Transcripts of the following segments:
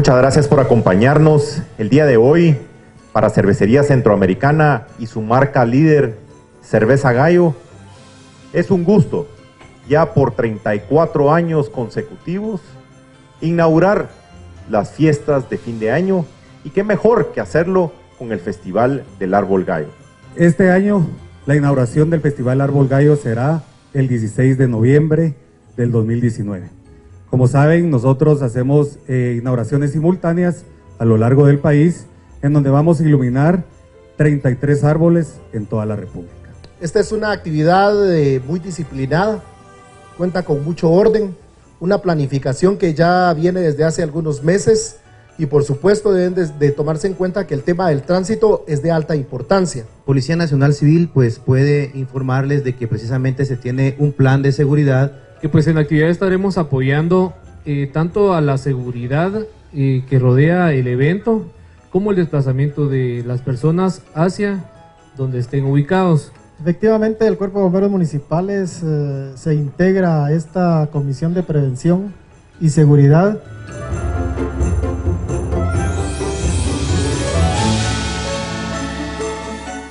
Muchas gracias por acompañarnos el día de hoy para Cervecería Centroamericana y su marca líder Cerveza Gallo. Es un gusto, ya por 34 años consecutivos, inaugurar las fiestas de fin de año y qué mejor que hacerlo con el Festival del Árbol Gallo. Este año la inauguración del Festival Árbol Gallo será el 16 de noviembre del 2019. Como saben, nosotros hacemos eh, inauguraciones simultáneas a lo largo del país en donde vamos a iluminar 33 árboles en toda la República. Esta es una actividad eh, muy disciplinada, cuenta con mucho orden, una planificación que ya viene desde hace algunos meses y por supuesto deben de, tomarse en cuenta que el tema del tránsito es de alta importancia. Policía Nacional Civil pues puede informarles de que precisamente se tiene un plan de seguridad. Que pues en la actividad estaremos apoyando eh, tanto a la seguridad eh, que rodea el evento como el desplazamiento de las personas hacia donde estén ubicados. Efectivamente, el Cuerpo de Bomberos Municipales eh, se integra a esta Comisión de Prevención y Seguridad.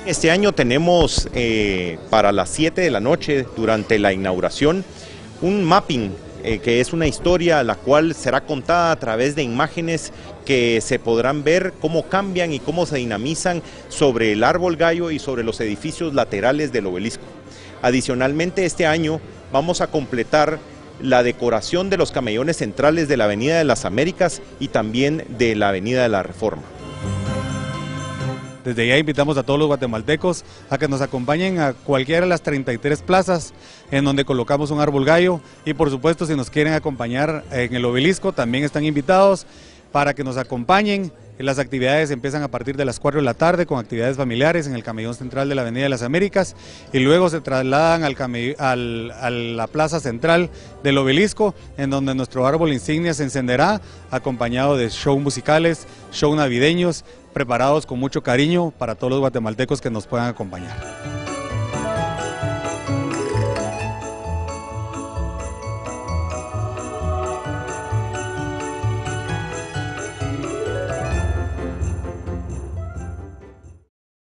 Este año tenemos eh, para las 7 de la noche, durante la inauguración, un mapping eh, que es una historia la cual será contada a través de imágenes que se podrán ver cómo cambian y cómo se dinamizan sobre el árbol gallo y sobre los edificios laterales del obelisco. Adicionalmente, este año vamos a completar la decoración de los camellones centrales de la Avenida de las Américas y también de la Avenida de la Reforma. Desde ya invitamos a todos los guatemaltecos a que nos acompañen a cualquiera de las 33 plazas en donde colocamos un árbol gallo y por supuesto si nos quieren acompañar en el obelisco también están invitados para que nos acompañen. Las actividades empiezan a partir de las 4 de la tarde con actividades familiares en el camellón central de la Avenida de las Américas y luego se trasladan al, a la plaza central del obelisco en donde nuestro árbol insignia se encenderá acompañado de show musicales, show navideños preparados con mucho cariño para todos los guatemaltecos que nos puedan acompañar.